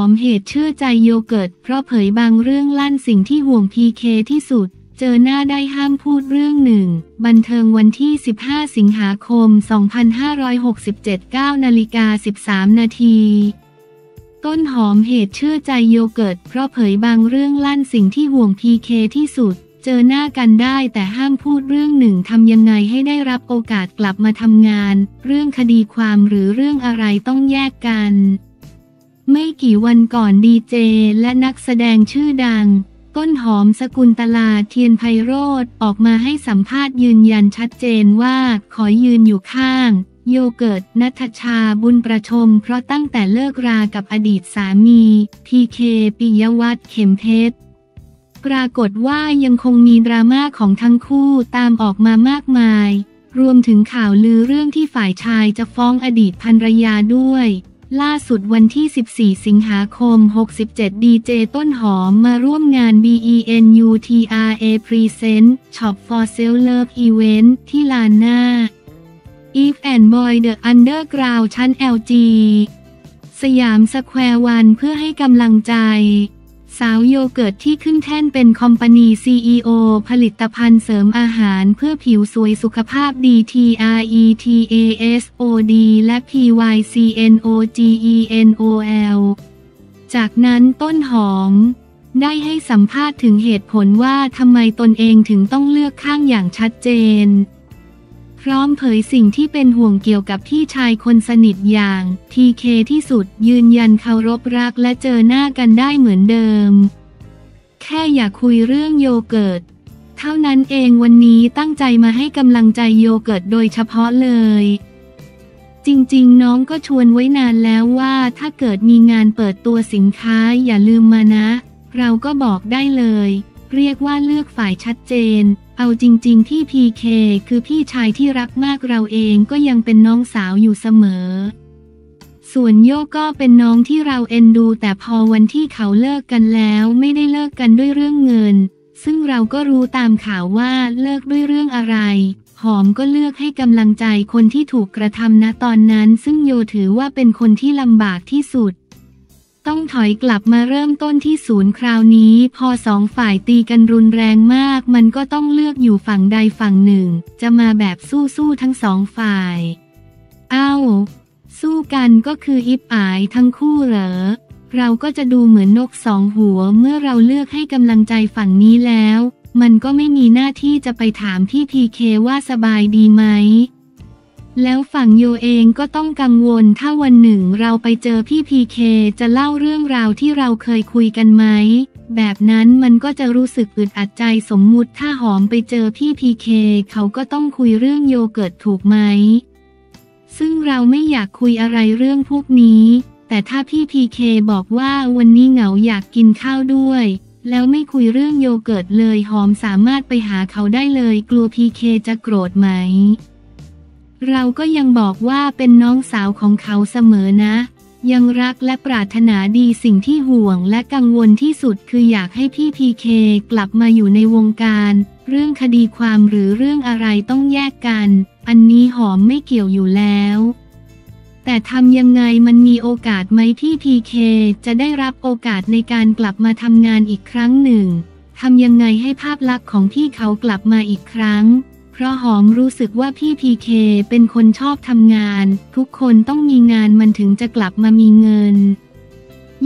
หอมเหตุเชื่อใจโยเกิร์ตเพราะเผยบางเรื่องลั่นสิ่งที่ห่วงพีเคที่สุด เจอหน้าได้ห้ามพูดเรื่องหนึ่ง บันเทิงวันที่ 15 สิงหาคม 2567 9นาฬิกา13 นาทีต้นหอมเหตุเชื่อใจโยเกิร์ตเพราะเผยบางเรื่องลั่นสิ่งที่ห่วงพีเคที่สุด เจอหน้ากันได้แต่ห้ามพูดเรื่องหนึ่งทำยังไงให้ได้รับโอกาสกลับมาทำงาน เรื่องคดีความหรือเรื่องอะไรต้องแยกกัน ไม่กี่วันก่อนดีเจและนักแสดงชื่อดังต้นหอมศกุนตลาเทียนไพโรจน์ออกมาให้สัมภาษณ์ยืนยันชัดเจนว่าขอยืนอยู่ข้าง โยเกิร์ตณัฐฐชาช์บุญประชม เพราะตั้งแต่เลิกรากับอดีตสามีพีเคปิยวัฒน์เข็มเพชรปรากฏว่ายังคงมีดราม่าของทั้งคู่ตามออกมามากมาย รวมถึงข่าวลือเรื่องที่ฝ่ายชายจะฟ้องอดีตภรรยาด้วย ล่าสุดวันที่ 14 สิงหาคม 67 ดีเจต้นหอมมาร่วมงาน BENUTRA Present Shop for Self Love Event ที่ลานหน้า Eve and Boy The Underground ชั้น LG สยามสแควร์วันเพื่อให้กำลังใจ สาวโยเกิร์ตที่ขึ้นแท่นเป็นคอมพานี CEO ผลิตภัณฑ์เสริมอาหารเพื่อผิวสวยสุขภาพดี TRETASOD และ PYCNOGENOL จากนั้นต้นหอม ได้ให้สัมภาษณ์ถึงเหตุผลว่าทำไมตนเองถึงต้องเลือกข้างอย่างชัดเจน พร้อมเผยสิ่งที่เป็นห่วงเกี่ยวกับพี่ชายคนสนิทอย่างพีเคที่สุดยืนยันเคารพรักและเจอหน้ากันได้เหมือนเดิม แค่อยากคุยเรื่องโยเกิร์ตเท่านั้นเองวันนี้ตั้งใจมาให้กำลังใจโยเกิร์ตโดยเฉพาะเลย จริงๆ น้องก็ชวนไว้นานแล้วว่าถ้าเกิดมีงานเปิดตัวสินค้าอย่าลืมมานะ เราก็บอกได้เลย เรียกว่าเลือกฝ่ายชัดเจน เอาจริง ๆ ที่พีเคคือพี่ชายที่รักมากเราเองก็ยังเป็นน้องสาวอยู่เสมอ ส่วนโยก็เป็นน้องที่เราเอ็นดูแต่พอวันที่เขาเลิกกันแล้วไม่ได้เลิกกันด้วยเรื่องเงิน ซึ่งเราก็รู้ตามข่าวว่าเลิกด้วยเรื่องอะไร หอมก็เลือกให้กำลังใจคนที่ถูกกระทำณตอนนั้น ซึ่งโยถือว่าเป็นคนที่ลำบากที่สุด ต้องถอยกลับมาเริ่มต้นที่ศูนย์คราวนี้ พอสองฝ่ายตีกันรุนแรงมาก มันก็ต้องเลือกอยู่ฝั่งใดฝั่งหนึ่ง จะมาแบบสู้ๆทั้งสองฝ่าย อ้าว สู้กันก็คืออิบอายทั้งคู่เหรอ เราก็จะดูเหมือนนกสองหัวเมื่อเราเลือกให้กำลังใจฝั่งนี้แล้ว มันก็ไม่มีหน้าที่จะไปถามพี่พีเคว่าสบายดีไหม แล้วฝั่งโยเองก็ต้องกังวลถ้าวันหนึ่งเราไปเจอพี่พีเคจะเล่าเรื่องราวที่เราเคยคุยกันไหม แบบนั้นมันก็จะรู้สึกอึดอัดใจสมมุติถ้าหอมไปเจอพี่พีเคเขาก็ต้องคุยเรื่องโยเกิร์ตถูกไหม ซึ่งเราไม่อยากคุยอะไรเรื่องพวกนี้ แต่ถ้าพี่พีเคบอกว่าวันนี้เหงาอยากกินข้าวด้วยแล้วไม่คุยเรื่องโยเกิร์ตเลยหอมสามารถไปหาเขาได้เลยกลัวพีเคจะโกรธไหม เราก็ยังบอกว่าเป็นน้องสาวของเขาเสมอนะ ยังรักและปรารถนาดีสิ่งที่ห่วงและกังวลที่สุดคืออยากให้พี่พีเคกลับมาอยู่ในวงการ เรื่องคดีความหรือเรื่องอะไรต้องแยกกัน อันนี้หอมไม่เกี่ยวอยู่แล้ว แต่ทำยังไงมันมีโอกาสไหมที่พีเคจะได้รับโอกาสในการกลับมาทำงานอีกครั้งหนึ่งทำยังไงให้ภาพลักษณ์ของพี่เขากลับมาอีกครั้ง ราะหอมรู้สึกว่าพี่พีเคเป็นคนชอบทำงาน ทุกคนต้องมีงานมันถึงจะกลับมามีเงิน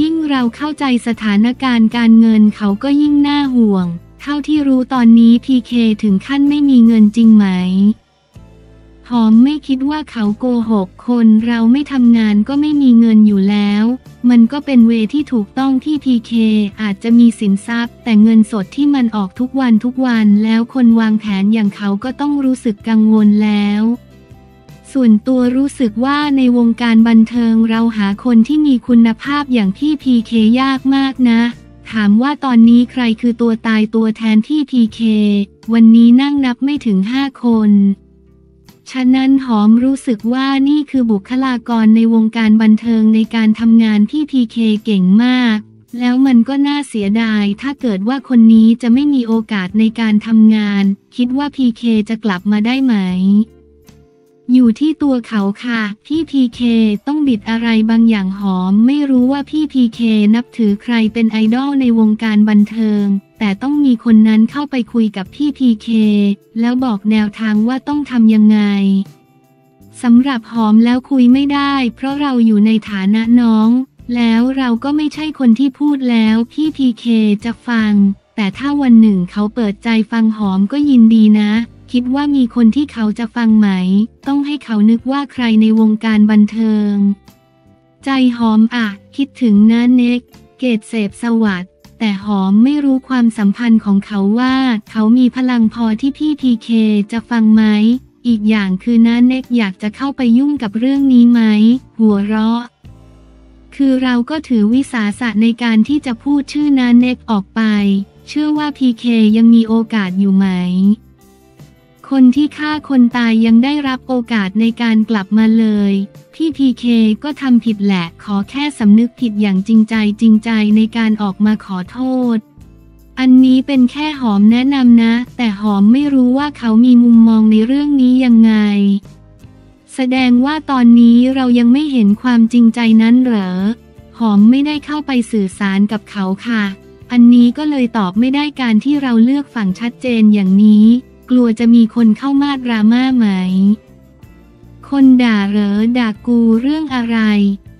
ยิ่งเราเข้าใจสถานการณ์การเงินเขาก็ยิ่งน่าห่วง เท่าที่รู้ตอนนี้พีเคถึงขั้นไม่มีเงินจริงไหม หอมไม่คิดว่าเขาโกหกคนเราไม่ทำงานก็ไม่มีเงินอยู่แล้ว มันก็เป็น way ที่ถูกต้องที่พีเคอาจจะมีสินทรัพย์ แต่เงินสดที่มันออกทุกวันทุกวันแล้วคนวางแผนอย่างเขาก็ต้องรู้สึกกังวลแล้ว ส่วนตัวรู้สึกว่าในวงการบันเทิงเราหาคนที่มีคุณภาพอย่างพี่พีเคยากมากนะ ถามว่าตอนนี้ใครคือตัวตายตัวแทนที่พีเควันนี้นั่งนับไม่ถึงห้าคน ฉะนั้นหอมรู้สึกว่านี่คือบุคลากรในวงการบันเทิงในการทำงานที่พีเคเก่งมาก แล้วมันก็น่าเสียดาย ถ้าเกิดว่าคนนี้จะไม่มีโอกาสในการทำงาน คิดว่าพีเคจะกลับมาได้ไหม อยู่ที่ตัวเขาค่ะ พี่พีเคต้องบิดอะไรบางอย่างหอม ไม่รู้ว่าพี่พีเคนับถือใครเป็นไอดอลในวงการบันเทิง แต่ต้องมีคนนั้นเข้าไปคุยกับพี่พีเคแล้วบอกแนวทางว่าต้องทำยังไงสำหรับหอมแล้วคุยไม่ได้ เพราะเราอยู่ในฐานะน้อง แล้วเราก็ไม่ใช่คนที่พูดแล้วพี่พีเคจะฟัง แต่ถ้าวันหนึ่งเขาเปิดใจฟังหอมก็ยินดีนะ คิดว่ามีคนที่เขาจะฟังไหม ต้องให้เขานึกว่าใครในวงการบันเทิง ใจหอมอะ คิดถึงนะเน็ก เกตเสพสวัสดแต่หอมไม่รู้ความสัมพันธ์ของเขาว่า เขามีพลังพอที่พี่พีเคจะฟังไหม อีกอย่างคือน้าเน็กอยากจะเข้าไปยุ่งกับเรื่องนี้ไหม หัวเราะ คือเราก็ถือวิสาสะในการที่จะพูดชื่อน้าเน็กออกไป เชื่อว่าพีเคยังมีโอกาสอยู่ไหม คนที่ฆ่าคนตายยังได้รับโอกาสในการกลับมาเลย พี่พีเคก็ทำผิดแหละ ขอแค่สำนึกผิดอย่างจริงใจจริงใจในการออกมาขอโทษ อันนี้เป็นแค่หอมแนะนำนะ แต่หอมไม่รู้ว่าเขามีมุมมองในเรื่องนี้ยังไง แสดงว่าตอนนี้เรายังไม่เห็นความจริงใจนั้นเหรอ หอมไม่ได้เข้าไปสื่อสารกับเขาค่ะ อันนี้ก็เลยตอบไม่ได้การที่เราเลือกฝั่งชัดเจนอย่างนี้ กลัวจะมีคนเข้ามาดราม่าไหม คนด่าเหรอด่ากูเรื่องอะไร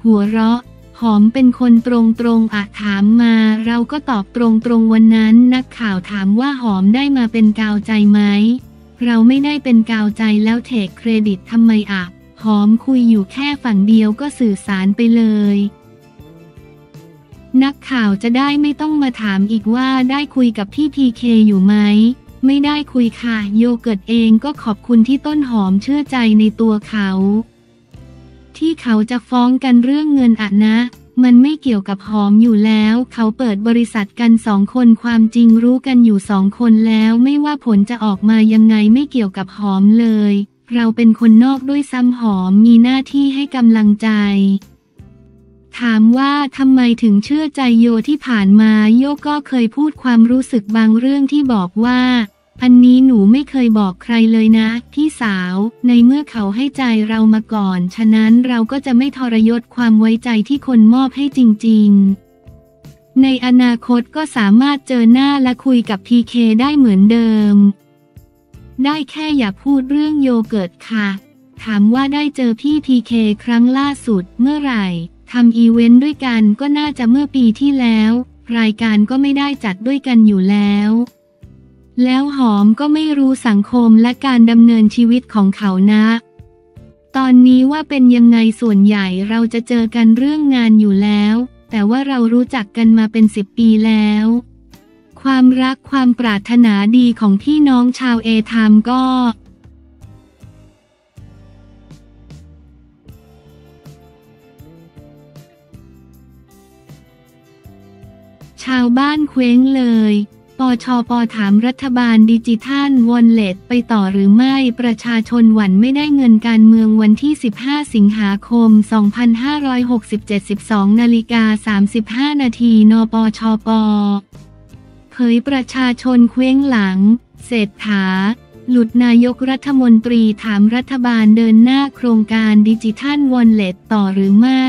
หัวเราะ หอมเป็นคนตรงๆอะถามมา เราก็ตอบตรงๆวันนั้น นักข่าวถามว่าหอมได้มาเป็นกาวใจไหม เราไม่ได้เป็นกาวใจแล้วเทคเครดิตทำไมอะหอมคุยอยู่แค่ฝั่งเดียวก็สื่อสารไปเลย นักข่าวจะได้ไม่ต้องมาถามอีกว่าได้คุยกับพี่พีเคอยู่ไหม ไม่ได้คุยค่ะ โยเกิร์ตเองก็ขอบคุณที่ต้นหอมเชื่อใจในตัวเขา ที่เขาจะฟ้องกันเรื่องเงินอะนะ มันไม่เกี่ยวกับหอมอยู่แล้ว เขาเปิดบริษัทกันสองคนความจริงรู้กันอยู่สองคนแล้ว ไม่ว่าผลจะออกมายังไงไม่เกี่ยวกับหอมเลย เราเป็นคนนอกด้วยซ้ำหอมมีหน้าที่ให้กำลังใจ ถามว่าทำไมถึงเชื่อใจโยที่ผ่านมาโยก็เคยพูดความรู้สึกบางเรื่องที่บอกว่า อันนี้หนูไม่เคยบอกใครเลยนะ พี่สาว ในเมื่อเขาให้ใจเรามาก่อน ฉะนั้นเราก็จะไม่ทรยศความไว้ใจที่คนมอบให้จริง ๆ ในอนาคตก็สามารถเจอหน้าและคุยกับพีเคได้เหมือนเดิม ได้แค่อย่าพูดเรื่องโยเกิร์ตค่ะ ถามว่าได้เจอพี่พีเคครั้งล่าสุดเมื่อไหร่ ทำอีเวนต์ด้วยกันก็น่าจะเมื่อปีที่แล้ว รายการก็ไม่ได้จัดด้วยกันอยู่แล้ว แล้วหอมก็ไม่รู้สังคมและการดำเนินชีวิตของเขานะ ตอนนี้ว่าเป็นยังไงส่วนใหญ่เราจะเจอกันเรื่องงานอยู่แล้ว แต่ว่าเรารู้จักกันมาเป็นสิบปีแล้ว ความรักความปรารถนาดีของพี่น้องชาวเอทามก็ ชาวบ้านเคว้งเลย ปชปถามรัฐบาลดิจิทัลวอลเล็ตไปต่อหรือไม่ ประชาชนหวั่นไม่ได้เงินการเมืองวันที่ 15 สิงหาคม 2567 12นาฬิกา35 นาทีนปชป เผยประชาชนเคว้งหลัง เศรษฐา หลุดนายกรัฐมนตรีถามรัฐบาลเดินหน้าโครงการดิจิทัลวอลเล็ตต่อหรือไม่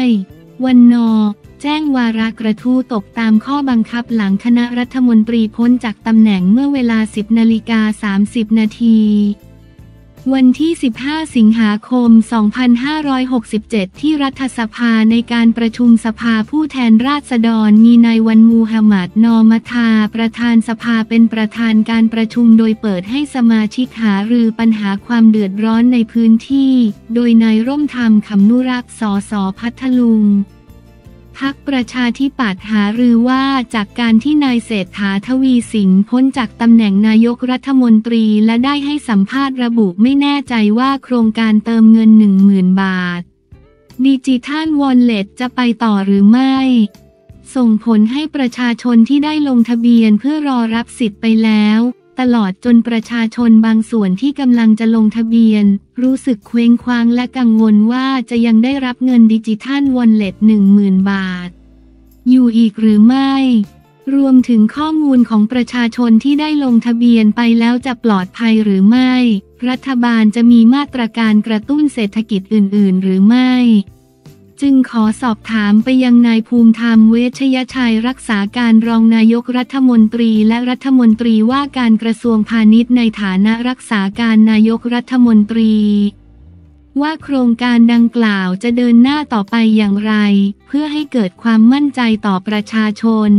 วันนอ แจ้งวาระกระทู้ตกตามข้อบังคับหลังคณะรัฐมนตรีพ้นจากตำแหน่งเมื่อเวลา 10นาฬิกา30 นาที วันที่ 15 สิงหาคม 2567 ที่รัฐสภาในการประชุมสภาผู้แทนราษฎรมีนายวันมูฮัมหมัดนอมทา ประธานสภาเป็นประธานการประชุมโดยเปิดให้สมาชิกหารือปัญหาความเดือดร้อนในพื้นที่ โดยนายร่มธรรมคำนุรักษ์สอสอพัทลุง พักประชาธิปัตย์หารือว่าจากการที่นายเศรษฐาทวีสินพ้นจากตำแหน่งนายกรัฐมนตรีและได้ให้สัมภาษณ์ระบุไม่แน่ใจว่าโครงการเติมเงิน 10,000 บาท ดิจิทัลวอลเล็ตจะไปต่อหรือไม่ ส่งผลให้ประชาชนที่ได้ลงทะเบียนเพื่อรอรับสิทธิ์ไปแล้ว ตลอดจนประชาชนบางส่วนที่กำลังจะลงทะเบียน รู้สึกเคว้งคว้างและกังวลว่าจะยังได้รับเงินดิจิทัลวอลเล็ต10,000 บาท อยู่อีกหรือไม่ รวมถึงข้อมูลของประชาชนที่ได้ลงทะเบียนไปแล้วจะปลอดภัยหรือไม่ รัฐบาลจะมีมาตรการกระตุ้นเศรษฐกิจอื่น ๆ หรือไม่ จึงขอสอบถามไปยังนายภูมิธรรมเวชยชัยรักษาการรองนายกรัฐมนตรีและรัฐมนตรีว่าการกระทรวงพาณิชย์ในฐานะรักษาการนายกรัฐมนตรี ว่าโครงการดังกล่าวจะเดินหน้าต่อไปอย่างไร เพื่อให้เกิดความมั่นใจต่อประชาชน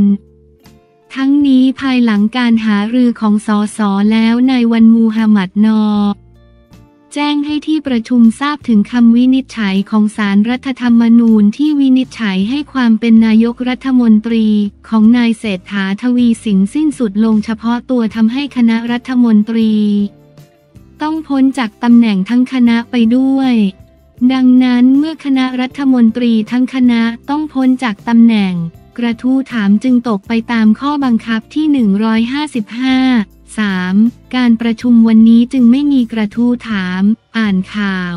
ทั้งนี้ภายหลังการหารือของสสแล้วในวันมูฮัมหมัดนอ แจ้งให้ที่ประชุมทราบถึงคำวินิจฉัยของสารรัฐธรรมนูญที่วินิจฉัยให้ความเป็นนายกรัฐมนตรีของนายเศรษฐาทวีสินสิ้นสุดลงเฉพาะตัวทำให้คณะรัฐมนตรี ต้องพ้นจากตำแหน่งทั้งคณะไปด้วย ดังนั้นเมื่อคณะรัฐมนตรีทั้งคณะต้องพ้นจากตำแหน่ง กระทู้ถามจึงตกไปตามข้อบังคับที่ 155 3. การประชุมวันนี้จึงไม่มีกระทู้ถาม อ่านข่าว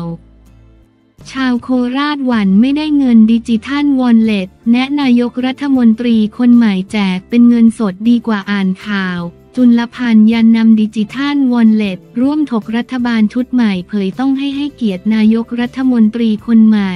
ชาวโคราชหวันไม่ได้เงินดิจิทัลวอลเล็ตแนะนายกรัฐมนตรีคนใหม่แจกเป็นเงินสดดีกว่าอ่านข่าว จุลพันธ์ยันนำดิจิทัลวอลเล็ตร่วมถกรัฐบาลชุดใหม่เผยต้องให้ให้เกียรตินายกรัฐมนตรีคนใหม่